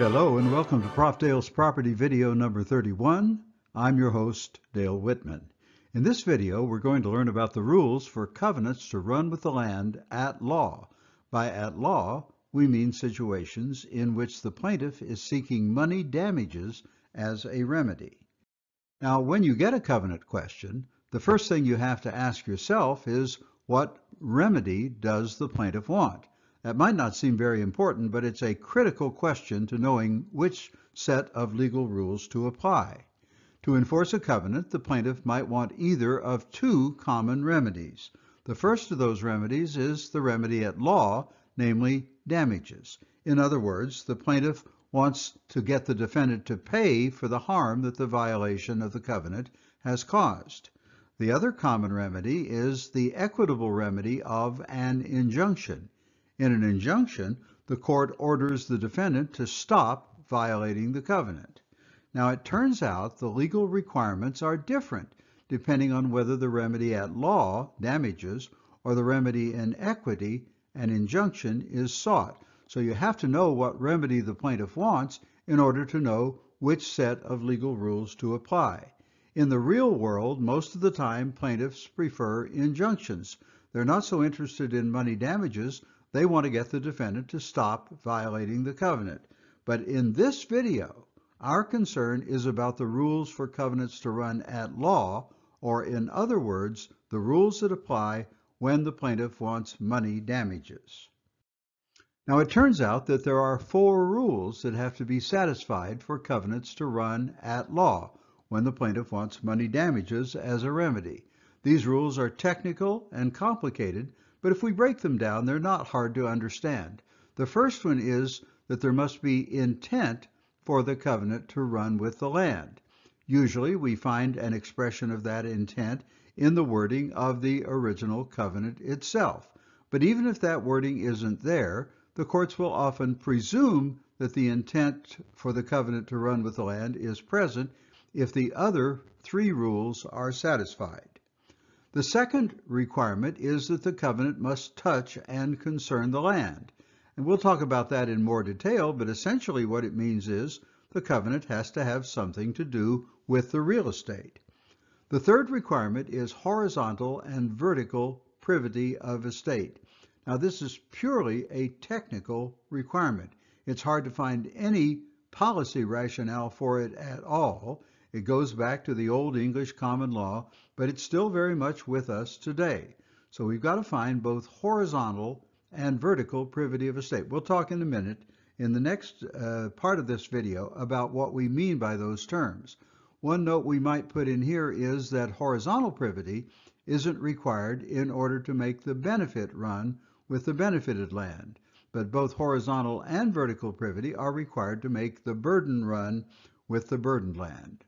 Hello and welcome to Prof. Dale's Property video number 31. I'm your host, Dale Whitman. In this video, we're going to learn about the rules for covenants to run with the land at law. By at law, we mean situations in which the plaintiff is seeking money damages as a remedy. Now, when you get a covenant question, the first thing you have to ask yourself is what remedy does the plaintiff want? That might not seem very important, but it's a critical question to knowing which set of legal rules to apply. To enforce a covenant, the plaintiff might want either of two common remedies. The first of those remedies is the remedy at law, namely damages. In other words, the plaintiff wants to get the defendant to pay for the harm that the violation of the covenant has caused. The other common remedy is the equitable remedy of an injunction. In an injunction, the court orders the defendant to stop violating the covenant. Now, it turns out the legal requirements are different depending on whether the remedy at law, damages, or the remedy in equity, an injunction, is sought. So you have to know what remedy the plaintiff wants in order to know which set of legal rules to apply. In the real world, most of the time, plaintiffs prefer injunctions. They're not so interested in money damages, they want to get the defendant to stop violating the covenant. But in this video, our concern is about the rules for covenants to run at law, or in other words, the rules that apply when the plaintiff wants money damages. Now it turns out that there are four rules that have to be satisfied for covenants to run at law when the plaintiff wants money damages as a remedy. These rules are technical and complicated, but if we break them down, they're not hard to understand. The first one is that there must be intent for the covenant to run with the land. Usually we find an expression of that intent in the wording of the original covenant itself. But even if that wording isn't there, the courts will often presume that the intent for the covenant to run with the land is present if the other three rules are satisfied. The second requirement is that the covenant must touch and concern the land. And we'll talk about that in more detail, but essentially what it means is the covenant has to have something to do with the real estate. The third requirement is horizontal and vertical privity of estate. Now this is purely a technical requirement. It's hard to find any policy rationale for it at all. It goes back to the old English common law, but it's still very much with us today. So we've got to find both horizontal and vertical privity of estate. We'll talk in a minute in the next uh, part of this video about what we mean by those terms. One note we might put in here is that horizontal privity isn't required in order to make the benefit run with the benefited land, but both horizontal and vertical privity are required to make the burden run with the burdened land.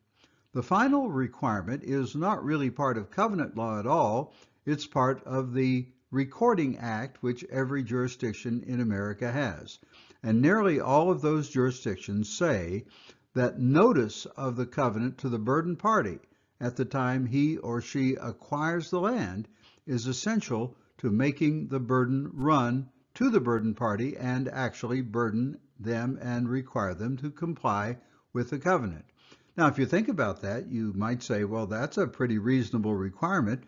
The final requirement is not really part of covenant law at all. It's part of the Recording Act, which every jurisdiction in America has. And nearly all of those jurisdictions say that notice of the covenant to the burdened party at the time he or she acquires the land is essential to making the burden run to the burdened party and actually burden them and require them to comply with the covenant. Now, if you think about that, you might say, well, that's a pretty reasonable requirement.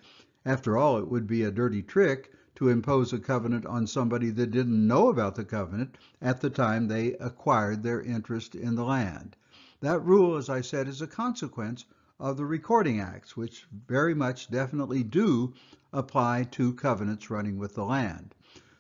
After all, it would be a dirty trick to impose a covenant on somebody that didn't know about the covenant at the time they acquired their interest in the land. That rule, as I said, is a consequence of the Recording Acts, which very much definitely do apply to covenants running with the land.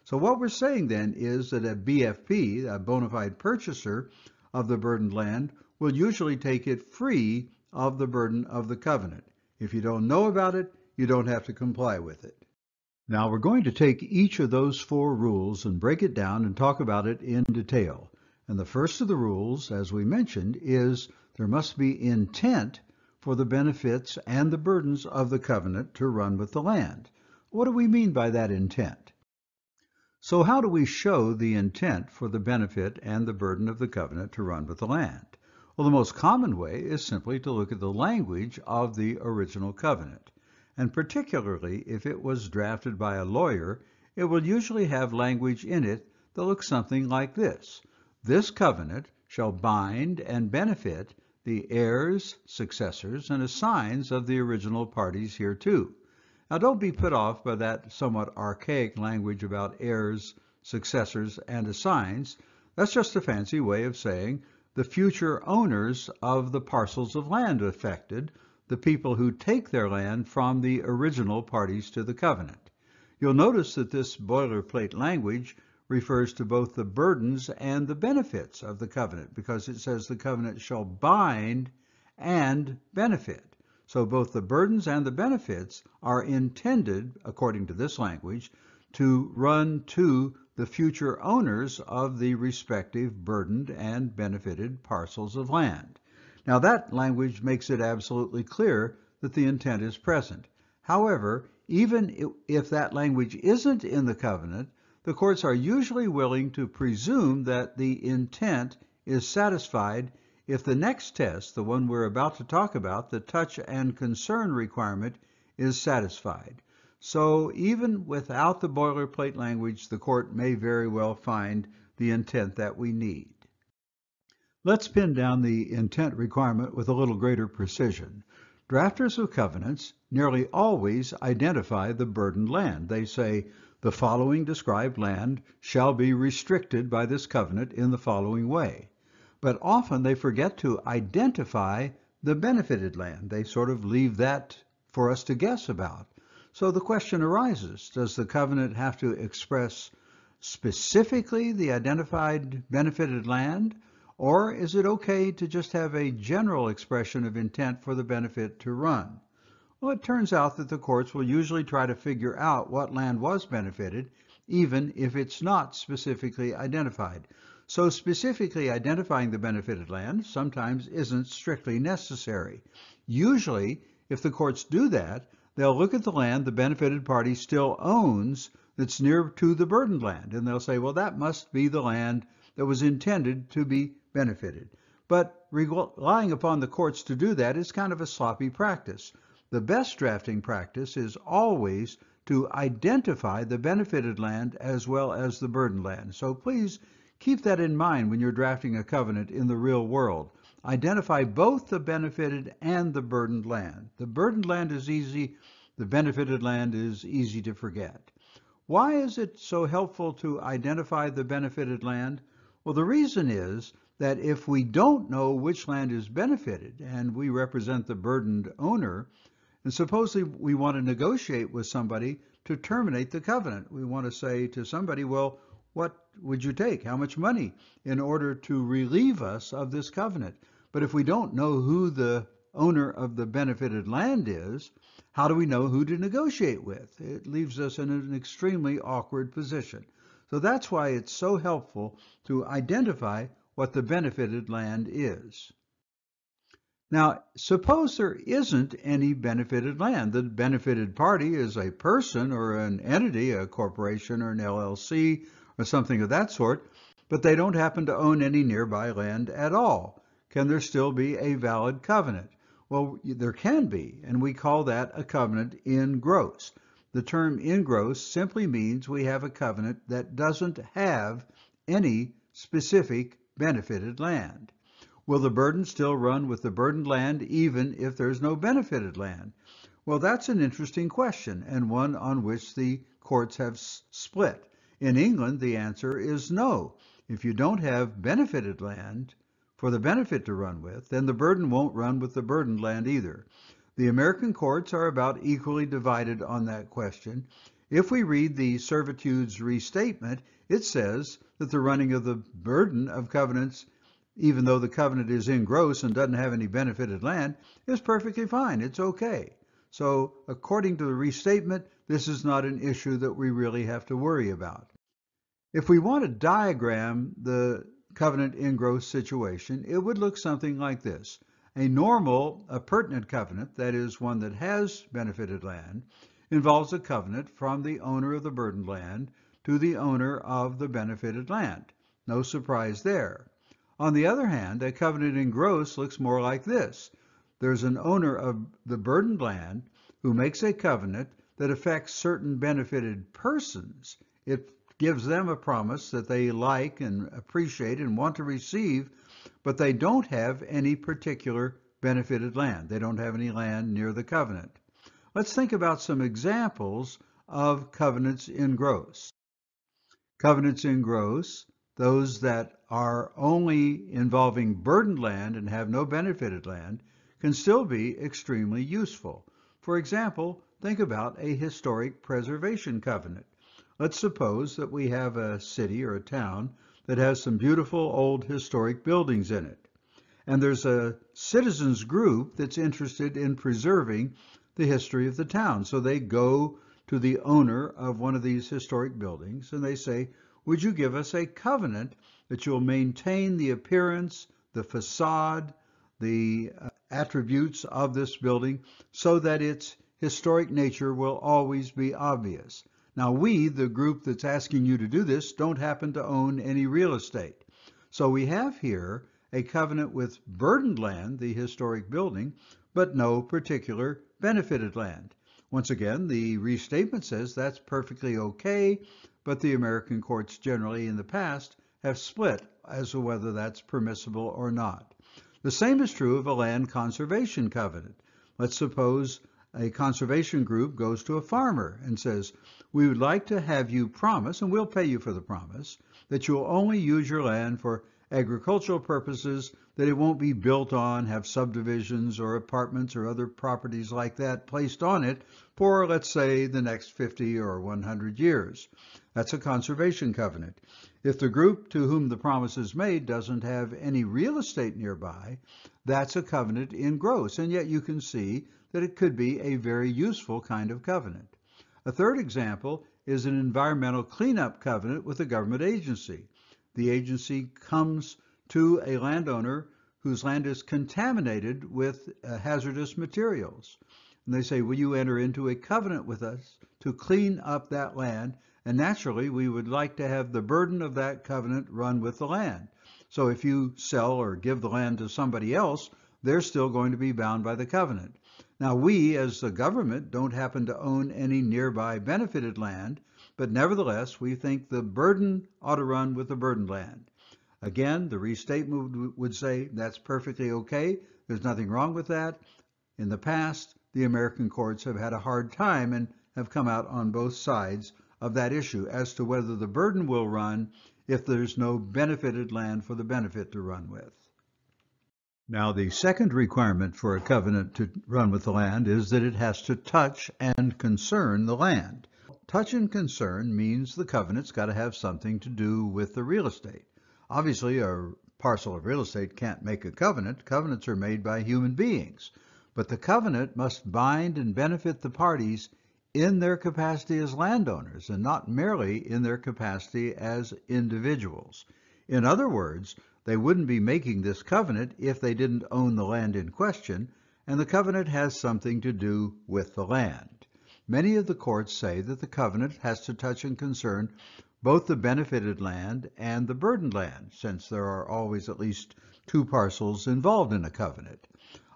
So what we're saying then is that a BFP, a bona fide purchaser of the burdened land, will usually take it free of the burden of the covenant. If you don't know about it, you don't have to comply with it. Now we're going to take each of those four rules and break it down and talk about it in detail. And the first of the rules, as we mentioned, is there must be intent for the benefits and the burdens of the covenant to run with the land. What do we mean by that intent? So how do we show the intent for the benefit and the burden of the covenant to run with the land? Well, the most common way is simply to look at the language of the original covenant. And particularly if it was drafted by a lawyer, it will usually have language in it that looks something like this. This covenant shall bind and benefit the heirs, successors, and assigns of the original parties hereto. Now don't be put off by that somewhat archaic language about heirs, successors, and assigns. That's just a fancy way of saying the future owners of the parcels of land affected, the people who take their land from the original parties to the covenant. You'll notice that this boilerplate language refers to both the burdens and the benefits of the covenant because it says the covenant shall bind and benefit. So both the burdens and the benefits are intended, according to this language, to run to the future owners of the respective burdened and benefited parcels of land. Now that language makes it absolutely clear that the intent is present. However, even if that language isn't in the covenant, the courts are usually willing to presume that the intent is satisfied if the next test, the one we're about to talk about, the touch and concern requirement, is satisfied. So even without the boilerplate language, the court may very well find the intent that we need. Let's pin down the intent requirement with a little greater precision. Drafters of covenants nearly always identify the burdened land. They say, the following described land shall be restricted by this covenant in the following way but often they forget to identify the benefited land. They sort of leave that for us to guess about. So the question arises, does the covenant have to express specifically the identified benefited land, or is it okay to just have a general expression of intent for the benefit to run? Well, it turns out that the courts will usually try to figure out what land was benefited, even if it's not specifically identified. So specifically identifying the benefited land sometimes isn't strictly necessary. Usually, if the courts do that, they'll look at the land the benefited party still owns that's near to the burdened land, and they'll say, well, that must be the land that was intended to be benefited. But relying upon the courts to do that is kind of a sloppy practice. The best drafting practice is always to identify the benefited land as well as the burdened land. So please Keep that in mind when you're drafting a covenant in the real world. Identify both the benefited and the burdened land. The burdened land is easy, the benefited land is easy to forget. Why is it so helpful to identify the benefited land? Well, the reason is that if we don't know which land is benefited and we represent the burdened owner, and supposedly we want to negotiate with somebody to terminate the covenant. We want to say to somebody, well, what would you take? How much money in order to relieve us of this covenant? But if we don't know who the owner of the benefited land is, how do we know who to negotiate with? It leaves us in an extremely awkward position. So that's why it's so helpful to identify what the benefited land is. Now, suppose there isn't any benefited land. The benefited party is a person or an entity, a corporation or an LLC or something of that sort, but they don't happen to own any nearby land at all. Can there still be a valid covenant? Well, there can be, and we call that a covenant in gross. The term in gross simply means we have a covenant that doesn't have any specific benefited land. Will the burden still run with the burdened land even if there's no benefited land? Well, that's an interesting question and one on which the courts have split. In England, the answer is no. If you don't have benefited land for the benefit to run with, then the burden won't run with the burdened land either. The American courts are about equally divided on that question. If we read the servitude's restatement, it says that the running of the burden of covenants, even though the covenant is in gross and doesn't have any benefited land, is perfectly fine. It's okay. So according to the restatement, this is not an issue that we really have to worry about. If we want to diagram the covenant in gross situation, it would look something like this. A normal, appurtenant covenant, that is one that has benefited land, involves a covenant from the owner of the burdened land to the owner of the benefited land. No surprise there. On the other hand, a covenant in gross looks more like this. There's an owner of the burdened land who makes a covenant that affects certain benefited persons. It gives them a promise that they like and appreciate and want to receive but they don't have any particular benefited land. They don't have any land near the covenant. Let's think about some examples of covenants in gross. Covenants in gross, those that are only involving burdened land and have no benefited land, can still be extremely useful. For example, think about a historic preservation covenant. Let's suppose that we have a city or a town that has some beautiful old historic buildings in it. And there's a citizens group that's interested in preserving the history of the town. So they go to the owner of one of these historic buildings and they say, would you give us a covenant that you'll maintain the appearance, the facade, the uh, attributes of this building so that its historic nature will always be obvious. Now we, the group that's asking you to do this, don't happen to own any real estate. So we have here a covenant with burdened land, the historic building, but no particular benefited land. Once again, the restatement says that's perfectly okay, but the American courts generally in the past have split as to whether that's permissible or not. The same is true of a land conservation covenant. Let's suppose a conservation group goes to a farmer and says, we would like to have you promise, and we'll pay you for the promise, that you'll only use your land for agricultural purposes, that it won't be built on, have subdivisions or apartments or other properties like that placed on it for, let's say, the next 50 or 100 years. That's a conservation covenant. If the group to whom the promise is made doesn't have any real estate nearby, that's a covenant in gross, and yet you can see that it could be a very useful kind of covenant. A third example is an environmental cleanup covenant with a government agency the agency comes to a landowner whose land is contaminated with uh, hazardous materials. And they say, will you enter into a covenant with us to clean up that land? And naturally, we would like to have the burden of that covenant run with the land. So if you sell or give the land to somebody else, they're still going to be bound by the covenant. Now we, as the government, don't happen to own any nearby benefited land, but nevertheless, we think the burden ought to run with the burden land. Again, the restatement would say that's perfectly okay. There's nothing wrong with that. In the past, the American courts have had a hard time and have come out on both sides of that issue as to whether the burden will run if there's no benefited land for the benefit to run with. Now, the second requirement for a covenant to run with the land is that it has to touch and concern the land. Touch and concern means the covenant's got to have something to do with the real estate. Obviously, a parcel of real estate can't make a covenant. Covenants are made by human beings. But the covenant must bind and benefit the parties in their capacity as landowners and not merely in their capacity as individuals. In other words, they wouldn't be making this covenant if they didn't own the land in question, and the covenant has something to do with the land. Many of the courts say that the covenant has to touch and concern both the benefited land and the burdened land, since there are always at least two parcels involved in a covenant.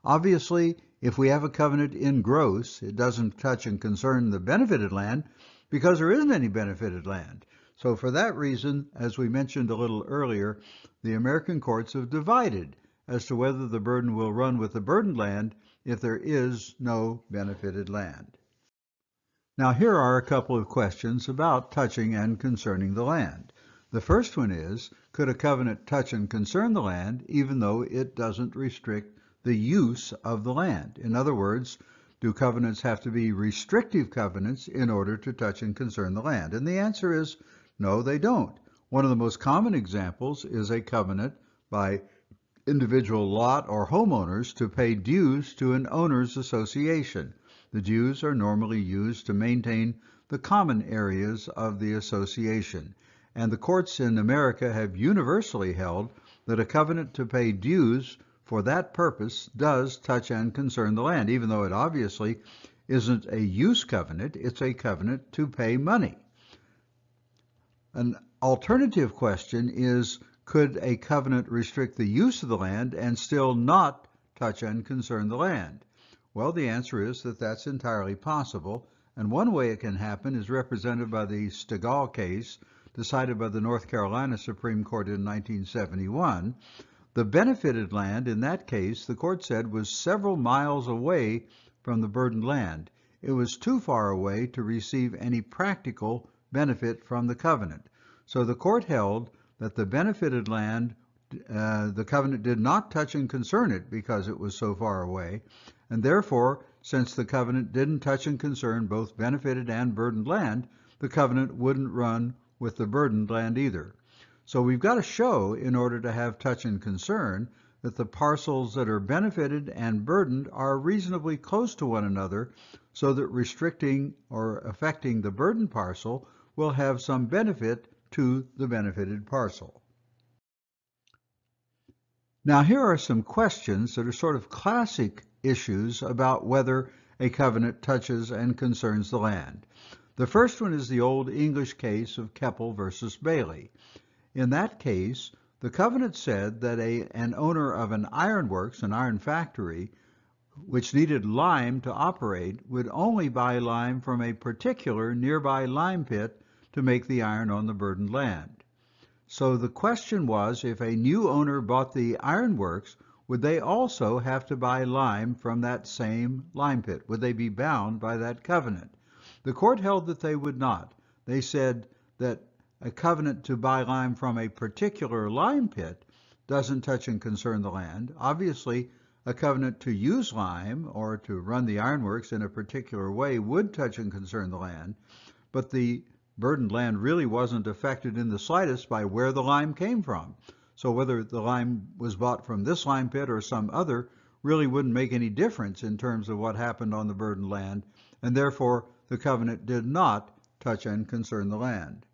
Obviously, if we have a covenant in gross, it doesn't touch and concern the benefited land because there isn't any benefited land. So for that reason, as we mentioned a little earlier, the American courts have divided as to whether the burden will run with the burdened land if there is no benefited land. Now here are a couple of questions about touching and concerning the land. The first one is, could a covenant touch and concern the land even though it doesn't restrict the use of the land? In other words, do covenants have to be restrictive covenants in order to touch and concern the land? And the answer is no, they don't. One of the most common examples is a covenant by individual lot or homeowners to pay dues to an owners association. The dues are normally used to maintain the common areas of the association, and the courts in America have universally held that a covenant to pay dues for that purpose does touch and concern the land, even though it obviously isn't a use covenant, it's a covenant to pay money. An alternative question is, could a covenant restrict the use of the land and still not touch and concern the land? Well, the answer is that that's entirely possible, and one way it can happen is represented by the Stegall case decided by the North Carolina Supreme Court in 1971. The benefited land in that case, the court said, was several miles away from the burdened land. It was too far away to receive any practical benefit from the covenant. So the court held that the benefited land, uh, the covenant did not touch and concern it because it was so far away, and therefore, since the covenant didn't touch and concern both benefited and burdened land, the covenant wouldn't run with the burdened land either. So we've got to show, in order to have touch and concern, that the parcels that are benefited and burdened are reasonably close to one another so that restricting or affecting the burdened parcel will have some benefit to the benefited parcel. Now here are some questions that are sort of classic issues about whether a covenant touches and concerns the land. The first one is the old English case of Keppel versus Bailey. In that case, the covenant said that a, an owner of an ironworks, an iron factory, which needed lime to operate, would only buy lime from a particular nearby lime pit to make the iron on the burdened land. So the question was if a new owner bought the ironworks, would they also have to buy lime from that same lime pit? Would they be bound by that covenant? The court held that they would not. They said that a covenant to buy lime from a particular lime pit doesn't touch and concern the land. Obviously, a covenant to use lime or to run the ironworks in a particular way would touch and concern the land, but the burdened land really wasn't affected in the slightest by where the lime came from. So whether the lime was bought from this lime pit or some other really wouldn't make any difference in terms of what happened on the burdened land, and therefore the covenant did not touch and concern the land.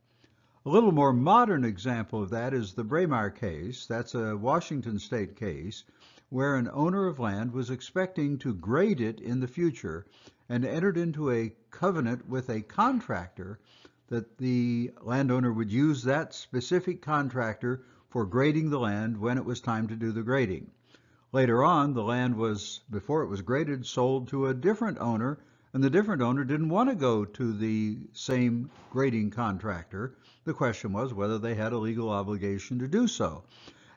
A little more modern example of that is the Bremmeyer case. That's a Washington state case where an owner of land was expecting to grade it in the future and entered into a covenant with a contractor that the landowner would use that specific contractor for grading the land when it was time to do the grading. Later on, the land was, before it was graded, sold to a different owner, and the different owner didn't want to go to the same grading contractor, the question was whether they had a legal obligation to do so.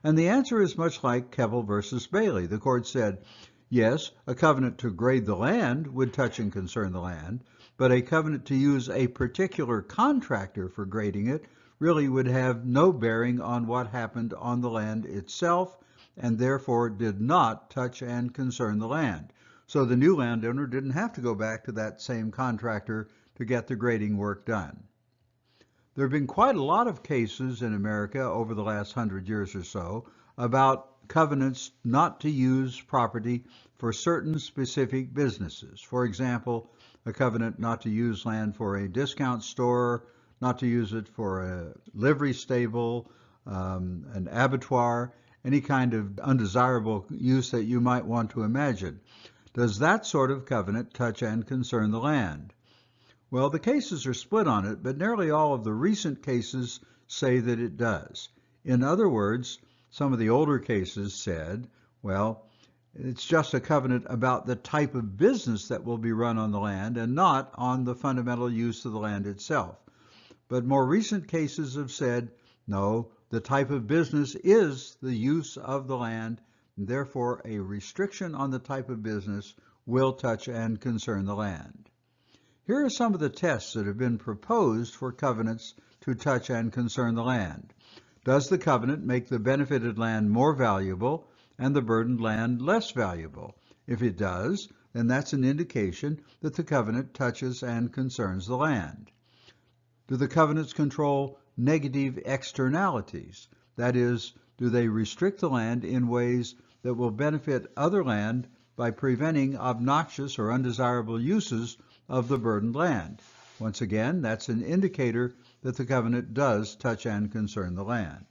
And the answer is much like Keppel versus Bailey. The court said, yes, a covenant to grade the land would touch and concern the land, but a covenant to use a particular contractor for grading it really would have no bearing on what happened on the land itself and therefore did not touch and concern the land. So the new landowner didn't have to go back to that same contractor to get the grading work done. There have been quite a lot of cases in America over the last hundred years or so about covenants not to use property for certain specific businesses. For example, a covenant not to use land for a discount store, not to use it for a livery stable, um, an abattoir, any kind of undesirable use that you might want to imagine. Does that sort of covenant touch and concern the land? Well, the cases are split on it, but nearly all of the recent cases say that it does. In other words, some of the older cases said, well, it's just a covenant about the type of business that will be run on the land and not on the fundamental use of the land itself. But more recent cases have said, no, the type of business is the use of the land, and therefore a restriction on the type of business will touch and concern the land. Here are some of the tests that have been proposed for covenants to touch and concern the land. Does the covenant make the benefited land more valuable and the burdened land less valuable? If it does, then that's an indication that the covenant touches and concerns the land. Do the covenants control negative externalities? That is, do they restrict the land in ways that will benefit other land by preventing obnoxious or undesirable uses of the burdened land. Once again, that's an indicator that the covenant does touch and concern the land.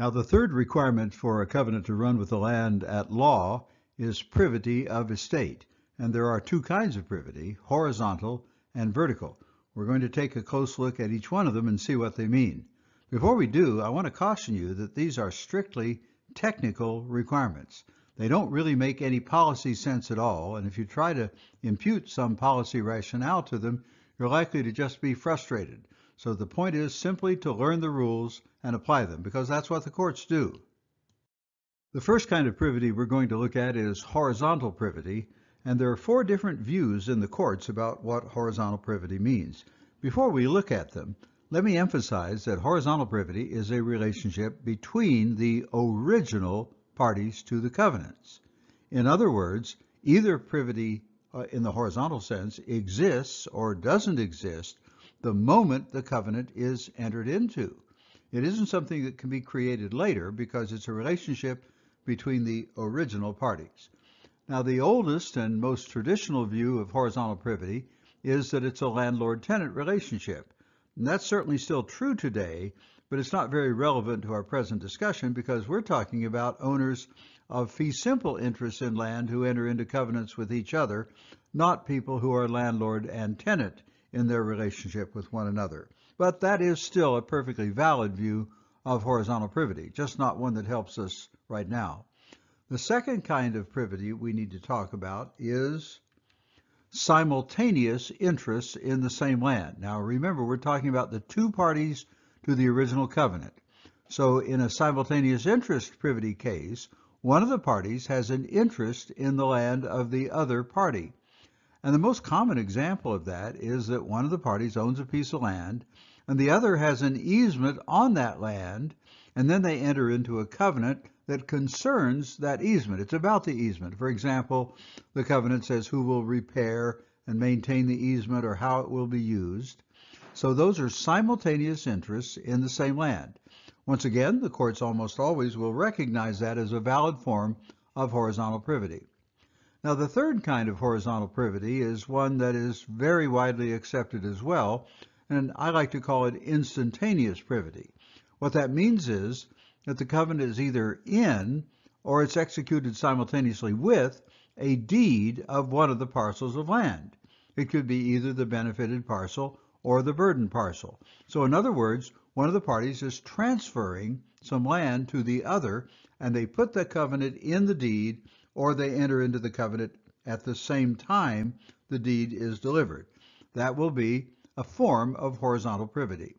Now, the third requirement for a covenant to run with the land at law is privity of estate. And there are two kinds of privity, horizontal and vertical. We're going to take a close look at each one of them and see what they mean. Before we do, I want to caution you that these are strictly technical requirements. They don't really make any policy sense at all, and if you try to impute some policy rationale to them, you're likely to just be frustrated. So the point is simply to learn the rules and apply them, because that's what the courts do. The first kind of privity we're going to look at is horizontal privity, and there are four different views in the courts about what horizontal privity means. Before we look at them, let me emphasize that horizontal privity is a relationship between the original parties to the covenants. In other words, either privity uh, in the horizontal sense exists or doesn't exist the moment the covenant is entered into. It isn't something that can be created later because it's a relationship between the original parties. Now, the oldest and most traditional view of horizontal privity is that it's a landlord-tenant relationship. And that's certainly still true today, but it's not very relevant to our present discussion because we're talking about owners of fee simple interests in land who enter into covenants with each other, not people who are landlord and tenant in their relationship with one another. But that is still a perfectly valid view of horizontal privity, just not one that helps us right now. The second kind of privity we need to talk about is simultaneous interests in the same land. Now remember, we're talking about the two parties to the original covenant. So in a simultaneous interest privity case, one of the parties has an interest in the land of the other party. And the most common example of that is that one of the parties owns a piece of land and the other has an easement on that land, and then they enter into a covenant that concerns that easement. It's about the easement. For example, the covenant says who will repair and maintain the easement or how it will be used. So those are simultaneous interests in the same land. Once again, the courts almost always will recognize that as a valid form of horizontal privity. Now the third kind of horizontal privity is one that is very widely accepted as well, and I like to call it instantaneous privity. What that means is that the covenant is either in or it's executed simultaneously with a deed of one of the parcels of land. It could be either the benefited parcel or the burden parcel. So in other words, one of the parties is transferring some land to the other and they put the covenant in the deed or they enter into the covenant at the same time the deed is delivered. That will be a form of horizontal privity.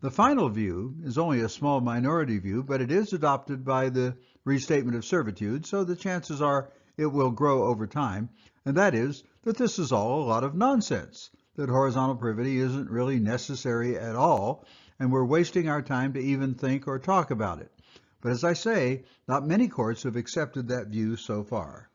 The final view is only a small minority view, but it is adopted by the restatement of servitude, so the chances are it will grow over time, and that is that this is all a lot of nonsense, that horizontal privity isn't really necessary at all, and we're wasting our time to even think or talk about it. But as I say, not many courts have accepted that view so far.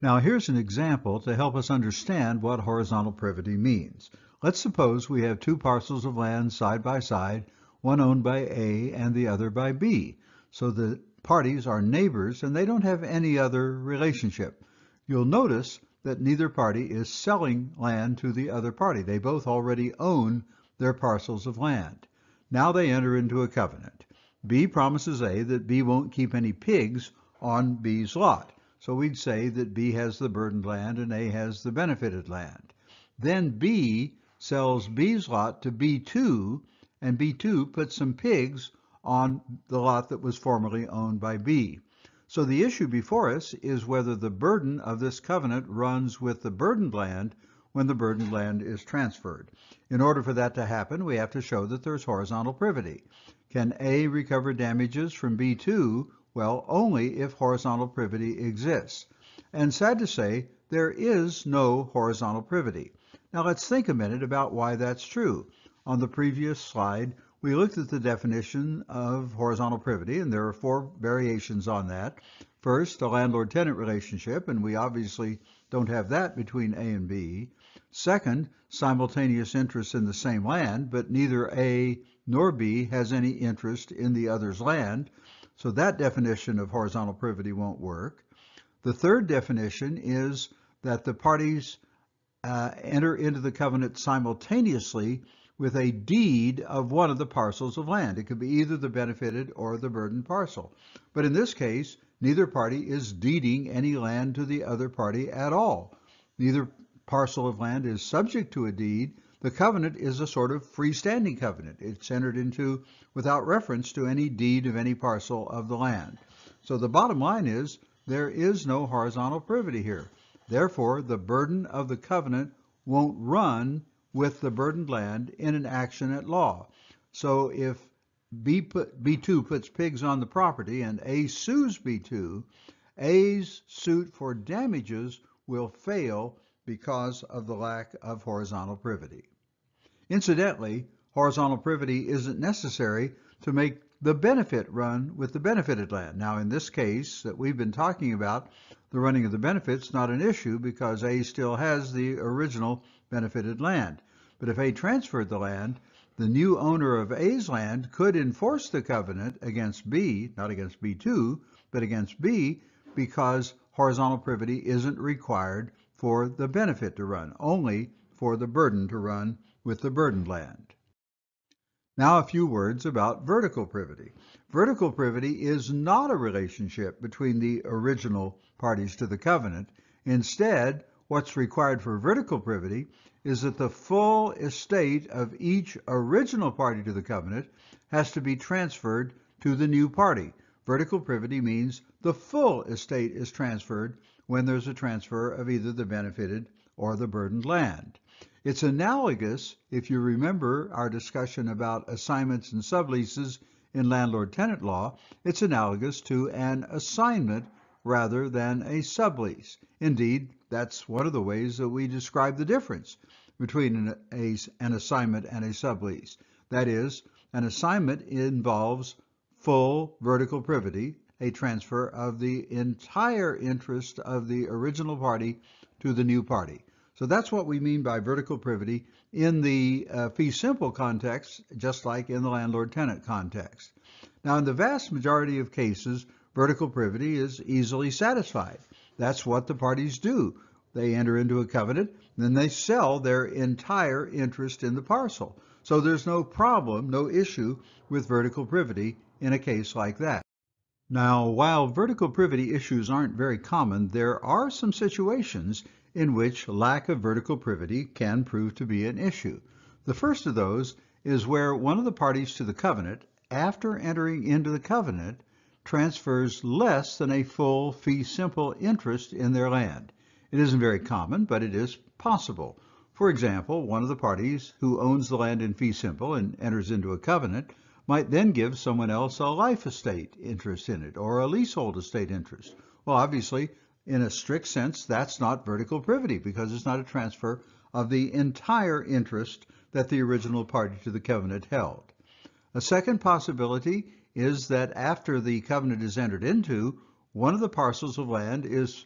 Now here's an example to help us understand what horizontal privity means. Let's suppose we have two parcels of land side by side, one owned by A and the other by B. So the parties are neighbors and they don't have any other relationship. You'll notice that neither party is selling land to the other party. They both already own their parcels of land. Now they enter into a covenant. B promises A that B won't keep any pigs on B's lot. So we'd say that B has the burdened land and A has the benefited land. Then B sells B's lot to B2, and B2 puts some pigs on the lot that was formerly owned by B. So the issue before us is whether the burden of this covenant runs with the burdened land when the burdened land is transferred. In order for that to happen, we have to show that there's horizontal privity. Can A recover damages from B2? Well, only if horizontal privity exists. And sad to say, there is no horizontal privity. Now let's think a minute about why that's true. On the previous slide, we looked at the definition of horizontal privity, and there are four variations on that. First, a landlord-tenant relationship, and we obviously don't have that between A and B. Second, simultaneous interests in the same land, but neither A nor B has any interest in the other's land, so that definition of horizontal privity won't work. The third definition is that the parties uh, enter into the covenant simultaneously with a deed of one of the parcels of land. It could be either the benefited or the burdened parcel. But in this case, neither party is deeding any land to the other party at all. Neither parcel of land is subject to a deed. The covenant is a sort of freestanding covenant. It's entered into without reference to any deed of any parcel of the land. So the bottom line is there is no horizontal privity here. Therefore, the burden of the covenant won't run with the burdened land in an action at law. So if B put, B2 puts pigs on the property and A sues B2, A's suit for damages will fail because of the lack of horizontal privity. Incidentally, horizontal privity isn't necessary to make the benefit run with the benefited land. Now, in this case that we've been talking about, the running of the benefit's not an issue because A still has the original benefited land. But if A transferred the land, the new owner of A's land could enforce the covenant against B, not against B2, but against B, because horizontal privity isn't required for the benefit to run, only for the burden to run with the burdened land. Now a few words about vertical privity. Vertical privity is not a relationship between the original parties to the covenant. Instead, what's required for vertical privity is that the full estate of each original party to the covenant has to be transferred to the new party. Vertical privity means the full estate is transferred when there's a transfer of either the benefited or the burdened land. It's analogous, if you remember our discussion about assignments and subleases in landlord-tenant law, it's analogous to an assignment rather than a sublease. Indeed, that's one of the ways that we describe the difference between an, a, an assignment and a sublease. That is, an assignment involves full vertical privity, a transfer of the entire interest of the original party to the new party. So that's what we mean by vertical privity in the uh, fee simple context, just like in the landlord-tenant context. Now, in the vast majority of cases, vertical privity is easily satisfied. That's what the parties do. They enter into a covenant, then they sell their entire interest in the parcel. So there's no problem, no issue with vertical privity in a case like that. Now, while vertical privity issues aren't very common, there are some situations in which lack of vertical privity can prove to be an issue. The first of those is where one of the parties to the covenant, after entering into the covenant, transfers less than a full fee simple interest in their land. It isn't very common, but it is possible. For example, one of the parties who owns the land in fee simple and enters into a covenant might then give someone else a life estate interest in it or a leasehold estate interest. Well, obviously, in a strict sense, that's not vertical privity because it's not a transfer of the entire interest that the original party to the covenant held. A second possibility is that after the covenant is entered into, one of the parcels of land is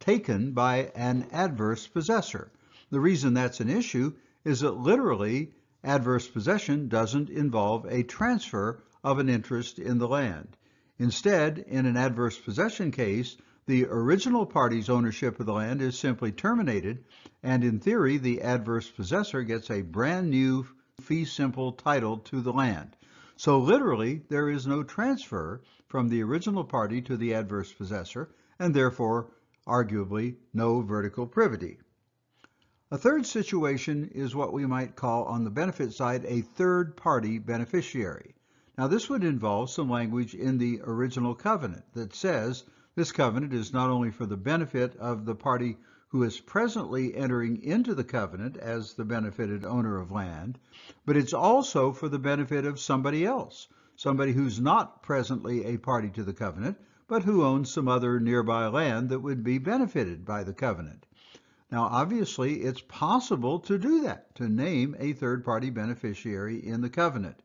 taken by an adverse possessor. The reason that's an issue is that literally adverse possession doesn't involve a transfer of an interest in the land. Instead, in an adverse possession case, the original party's ownership of the land is simply terminated, and in theory, the adverse possessor gets a brand new fee simple title to the land. So literally, there is no transfer from the original party to the adverse possessor, and therefore, arguably, no vertical privity. A third situation is what we might call on the benefit side a third party beneficiary. Now this would involve some language in the original covenant that says this covenant is not only for the benefit of the party who is presently entering into the covenant as the benefited owner of land, but it's also for the benefit of somebody else, somebody who's not presently a party to the covenant, but who owns some other nearby land that would be benefited by the covenant. Now, obviously, it's possible to do that, to name a third-party beneficiary in the covenant.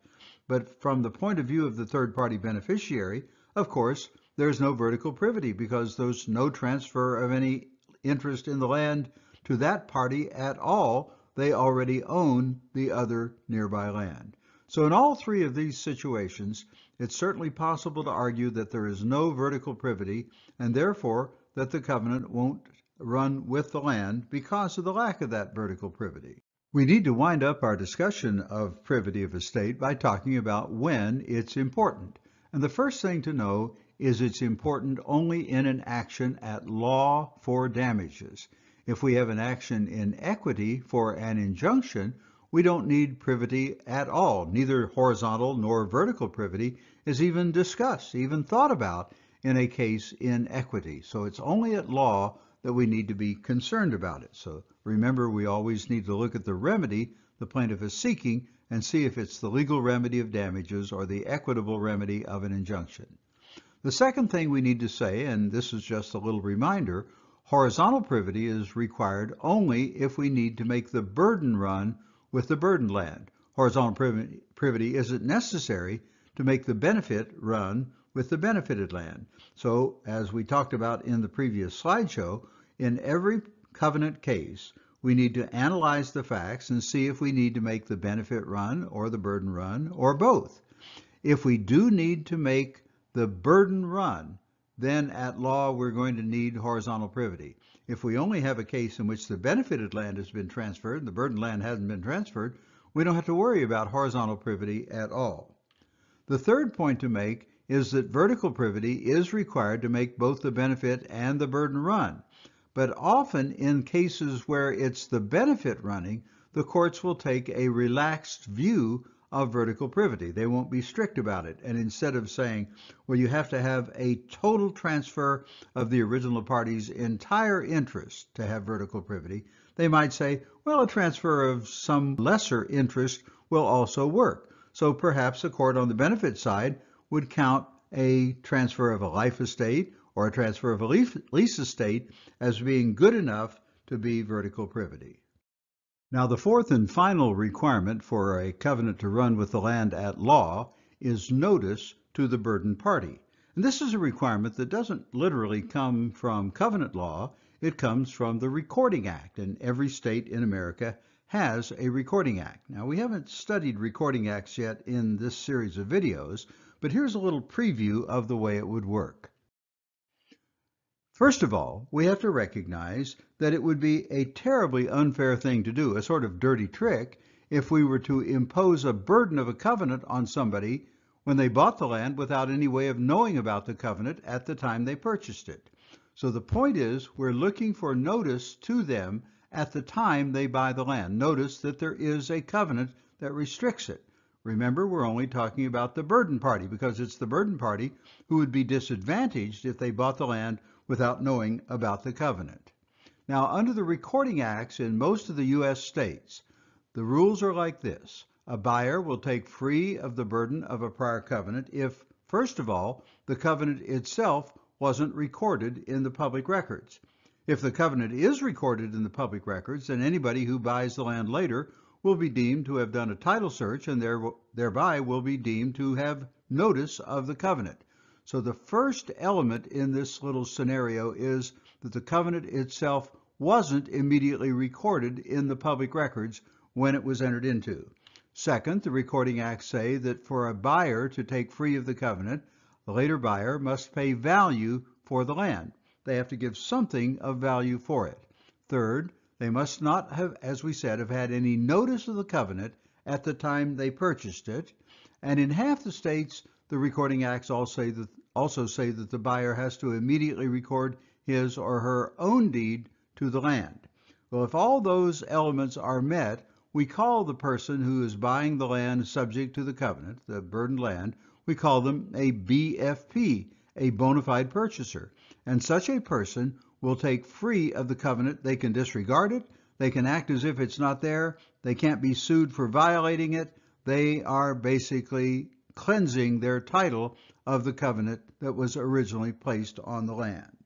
But from the point of view of the third-party beneficiary, of course, there's no vertical privity because there's no transfer of any interest in the land to that party at all. They already own the other nearby land. So in all three of these situations, it's certainly possible to argue that there is no vertical privity and therefore that the covenant won't run with the land because of the lack of that vertical privity. We need to wind up our discussion of privity of estate by talking about when it's important. And the first thing to know is it's important only in an action at law for damages. If we have an action in equity for an injunction, we don't need privity at all. Neither horizontal nor vertical privity is even discussed, even thought about in a case in equity. So it's only at law that we need to be concerned about it. So remember, we always need to look at the remedy the plaintiff is seeking and see if it's the legal remedy of damages or the equitable remedy of an injunction. The second thing we need to say, and this is just a little reminder, horizontal privity is required only if we need to make the burden run with the burdened land. Horizontal privity isn't necessary to make the benefit run with the benefited land. So as we talked about in the previous slideshow, in every covenant case, we need to analyze the facts and see if we need to make the benefit run or the burden run or both. If we do need to make the burden run, then at law we're going to need horizontal privity. If we only have a case in which the benefited land has been transferred and the burden land hasn't been transferred, we don't have to worry about horizontal privity at all. The third point to make is that vertical privity is required to make both the benefit and the burden run. But often in cases where it's the benefit running, the courts will take a relaxed view of vertical privity. They won't be strict about it. And instead of saying, well, you have to have a total transfer of the original party's entire interest to have vertical privity, they might say, well, a transfer of some lesser interest will also work. So perhaps a court on the benefit side would count a transfer of a life estate or a transfer of a lease estate as being good enough to be vertical privity. Now the fourth and final requirement for a covenant to run with the land at law is notice to the burdened party. And this is a requirement that doesn't literally come from covenant law, it comes from the Recording Act, and every state in America has a Recording Act. Now we haven't studied Recording Acts yet in this series of videos, but here's a little preview of the way it would work. First of all, we have to recognize that it would be a terribly unfair thing to do, a sort of dirty trick, if we were to impose a burden of a covenant on somebody when they bought the land without any way of knowing about the covenant at the time they purchased it. So the point is, we're looking for notice to them at the time they buy the land. Notice that there is a covenant that restricts it. Remember, we're only talking about the burden party because it's the burden party who would be disadvantaged if they bought the land without knowing about the covenant. Now, under the Recording Acts in most of the U.S. states, the rules are like this. A buyer will take free of the burden of a prior covenant if, first of all, the covenant itself wasn't recorded in the public records. If the covenant is recorded in the public records, then anybody who buys the land later will be deemed to have done a title search and thereby will be deemed to have notice of the covenant. So the first element in this little scenario is that the covenant itself wasn't immediately recorded in the public records when it was entered into. Second, the Recording Acts say that for a buyer to take free of the covenant, the later buyer must pay value for the land. They have to give something of value for it. Third, they must not have, as we said, have had any notice of the covenant at the time they purchased it. And in half the states, the recording acts all say that, also say that the buyer has to immediately record his or her own deed to the land. Well, if all those elements are met, we call the person who is buying the land subject to the covenant, the burdened land, we call them a BFP, a bona fide purchaser. And such a person will take free of the covenant. They can disregard it. They can act as if it's not there. They can't be sued for violating it. They are basically cleansing their title of the covenant that was originally placed on the land.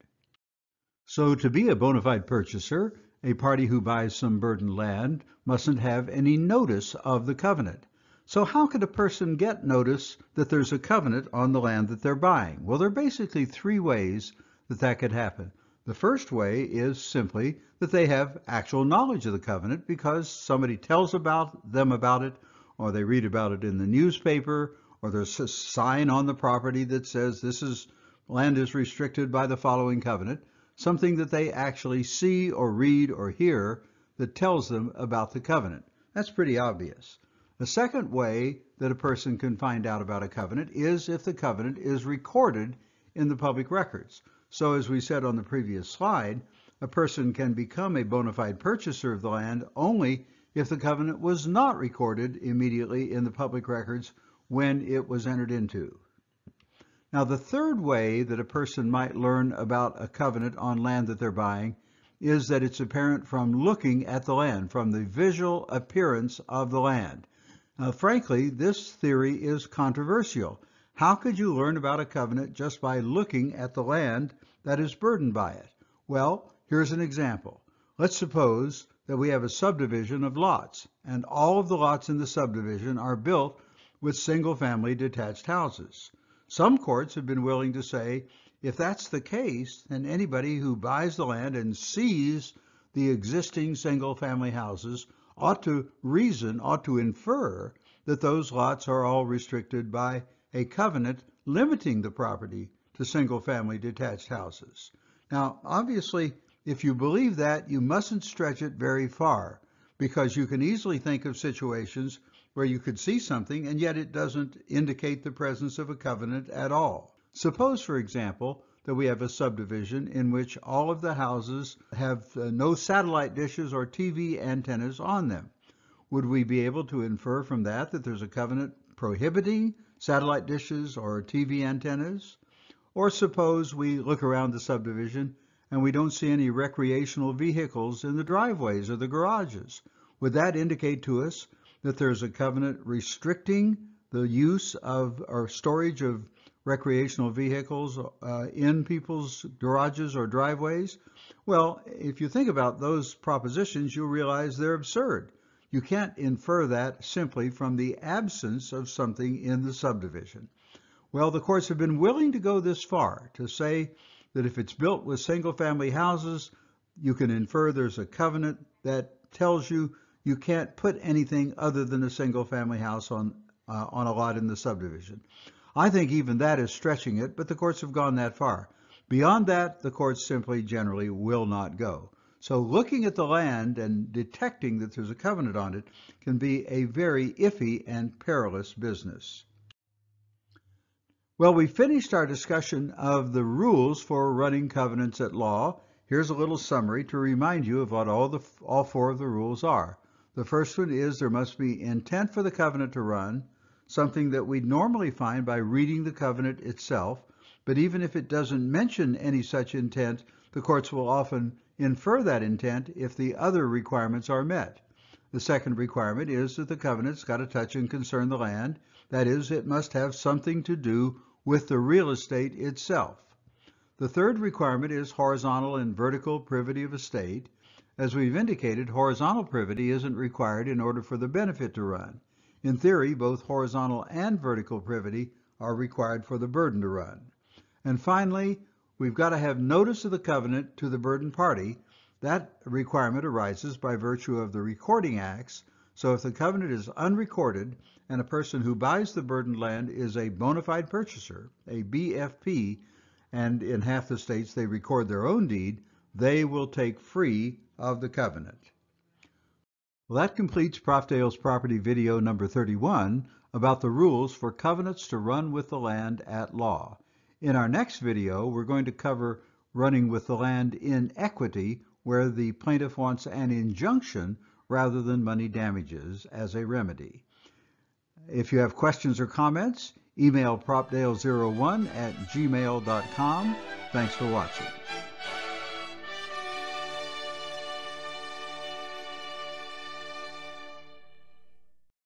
So to be a bona fide purchaser, a party who buys some burdened land mustn't have any notice of the covenant. So how could a person get notice that there's a covenant on the land that they're buying? Well, there are basically three ways that that could happen. The first way is simply that they have actual knowledge of the covenant because somebody tells about them about it, or they read about it in the newspaper, or there's a sign on the property that says this is land is restricted by the following covenant, something that they actually see or read or hear that tells them about the covenant. That's pretty obvious. The second way that a person can find out about a covenant is if the covenant is recorded in the public records. So as we said on the previous slide, a person can become a bona fide purchaser of the land only if the covenant was not recorded immediately in the public records when it was entered into. Now the third way that a person might learn about a covenant on land that they're buying is that it's apparent from looking at the land, from the visual appearance of the land. Now, frankly, this theory is controversial. How could you learn about a covenant just by looking at the land that is burdened by it? Well, here's an example. Let's suppose that we have a subdivision of lots, and all of the lots in the subdivision are built with single-family detached houses. Some courts have been willing to say, if that's the case, then anybody who buys the land and sees the existing single-family houses ought to reason, ought to infer that those lots are all restricted by a covenant limiting the property to single-family detached houses. Now, obviously, if you believe that, you mustn't stretch it very far because you can easily think of situations where you could see something and yet it doesn't indicate the presence of a covenant at all. Suppose, for example, that we have a subdivision in which all of the houses have uh, no satellite dishes or TV antennas on them. Would we be able to infer from that that there's a covenant prohibiting satellite dishes or TV antennas? Or suppose we look around the subdivision and we don't see any recreational vehicles in the driveways or the garages. Would that indicate to us that there's a covenant restricting the use of or storage of recreational vehicles uh, in people's garages or driveways? Well, if you think about those propositions, you'll realize they're absurd. You can't infer that simply from the absence of something in the subdivision. Well, the courts have been willing to go this far to say that if it's built with single-family houses, you can infer there's a covenant that tells you you can't put anything other than a single-family house on uh, on a lot in the subdivision. I think even that is stretching it, but the courts have gone that far. Beyond that, the courts simply generally will not go. So looking at the land and detecting that there's a covenant on it can be a very iffy and perilous business. Well, we finished our discussion of the rules for running covenants at law. Here's a little summary to remind you of what all, the, all four of the rules are. The first one is there must be intent for the covenant to run something that we normally find by reading the covenant itself, but even if it doesn't mention any such intent, the courts will often infer that intent if the other requirements are met. The second requirement is that the covenant's got to touch and concern the land. That is, it must have something to do with the real estate itself. The third requirement is horizontal and vertical privity of estate. As we've indicated, horizontal privity isn't required in order for the benefit to run. In theory, both horizontal and vertical privity are required for the burden to run. And finally, we've got to have notice of the covenant to the burden party. That requirement arises by virtue of the recording acts. So if the covenant is unrecorded and a person who buys the burdened land is a bona fide purchaser, a BFP, and in half the states they record their own deed, they will take free of the covenant. Well, that completes Prof. Dale's property video number 31 about the rules for covenants to run with the land at law. In our next video, we're going to cover running with the land in equity where the plaintiff wants an injunction rather than money damages as a remedy. If you have questions or comments, email profdale01 at gmail.com. Thanks for watching.